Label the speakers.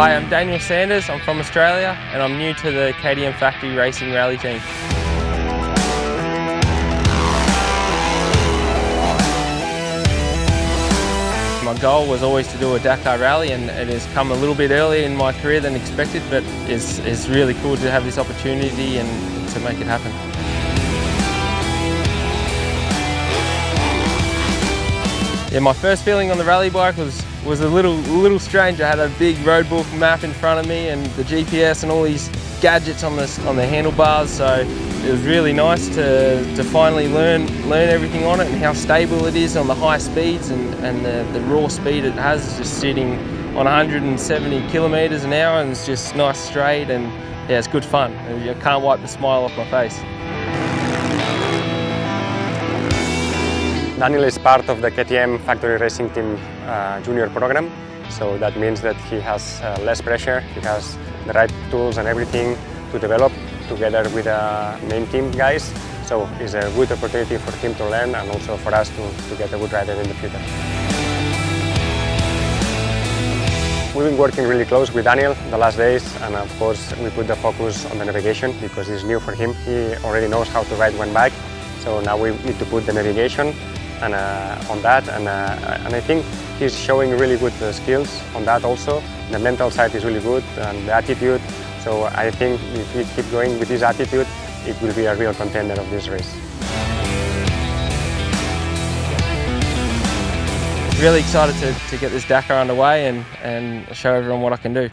Speaker 1: Hi, I'm Daniel Sanders. I'm from Australia and I'm new to the KTM Factory Racing Rally team. My goal was always to do a Dakar rally and it has come a little bit earlier in my career than expected but it's, it's really cool to have this opportunity and to make it happen. Yeah, my first feeling on the rally bike was, was a little, little strange. I had a big roadbook map in front of me and the GPS and all these gadgets on the, on the handlebars, so it was really nice to, to finally learn, learn everything on it and how stable it is on the high speeds and, and the, the raw speed it has just sitting on 170 kilometres an hour and it's just nice straight and yeah, it's good fun. I can't wipe the smile off my face.
Speaker 2: Daniel is part of the KTM Factory Racing Team uh, junior program, so that means that he has uh, less pressure, he has the right tools and everything to develop together with the main team guys. So it's a good opportunity for him to learn and also for us to, to get a good rider in the future. We've been working really close with Daniel the last days and of course we put the focus on the navigation because it's new for him. He already knows how to ride one bike so now we need to put the navigation and, uh, on that and, uh, and I think he's showing really good uh, skills on that also. The mental side is really good and the attitude so I think if we keep going with this attitude it will be a real contender of this race.
Speaker 1: Really excited to, to get this Dakar underway and, and show everyone what I can do.